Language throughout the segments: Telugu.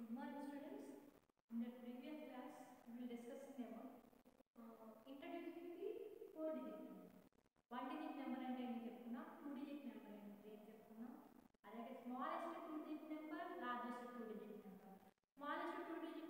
Good morning students. In the previous class, we will discussing about uh, introducing the four digit number. One digit number అంటే ఏం చెప్పుకున్నాం టూ డిజిట్ నెంబర్ అంటే ఏం చెప్పుకున్నాం అలాగే smallest two digit number largest two digit number smallest two digit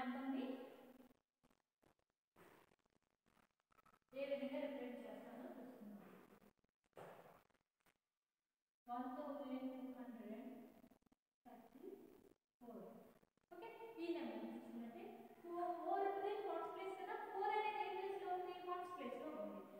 నెంబర్ని ఏ విధంగా రిప్రజెంట్ చేస్తానో చూస్తున్నాం ఓకే ఈ నెంబర్ చూసుకుంటే ఫోర్ ఫోర్ అనేది ప్లేస్ కదా? ఫోర్ అనేది ఏ ప్లేస్లో ఉంది ఫోర్త్ ప్లేస్లో ఉంది.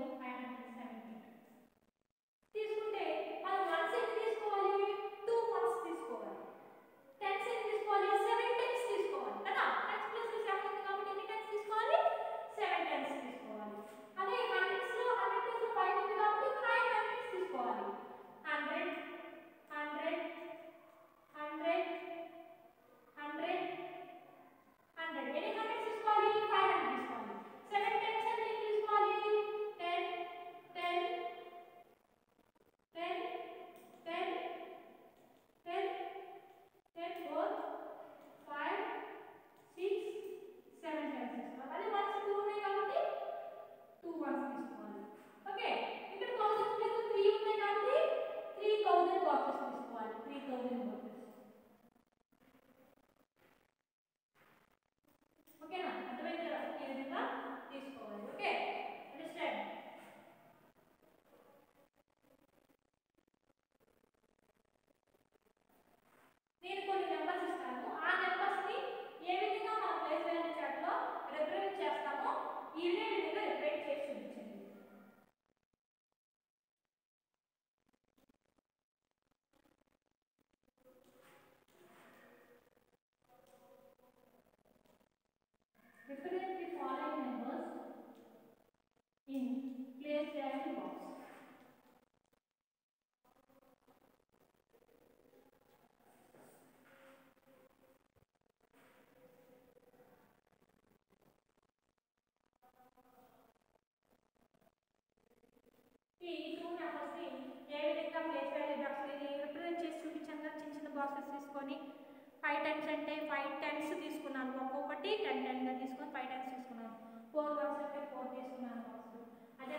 1,500 బాక్సెస్ తీసుకొని ఫైవ్ టెన్స్ అంటే ఫైవ్ టెన్స్ తీసుకున్నాను. ఒక్కొక్కటి టెన్ టెన్గా తీసుకొని ఫైవ్ టెన్స్ తీసుకున్నాను. ఫోర్ బాక్స్ అంటే ఫోర్ తీసుకున్నాను అదే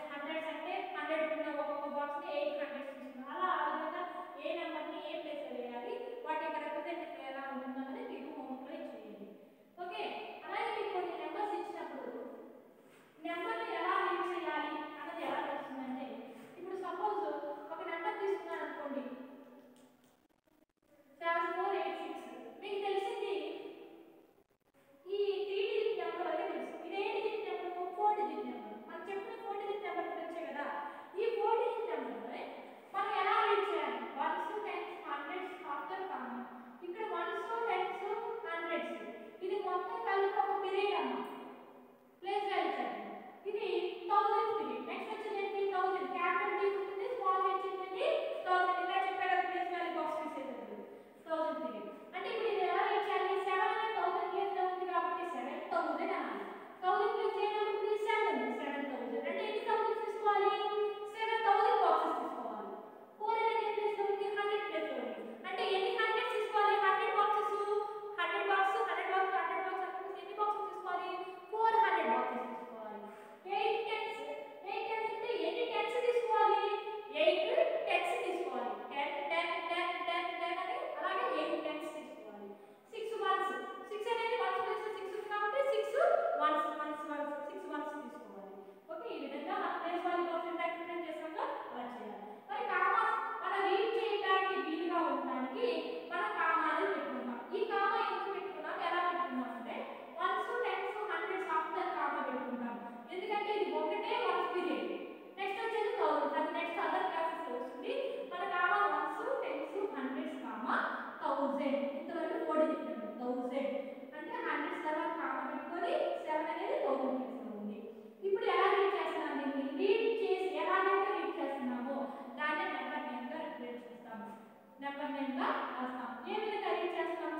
నెంబర్ 10 గా రాస్తాం ఏ విధంగా రీడ్ చేస్తాం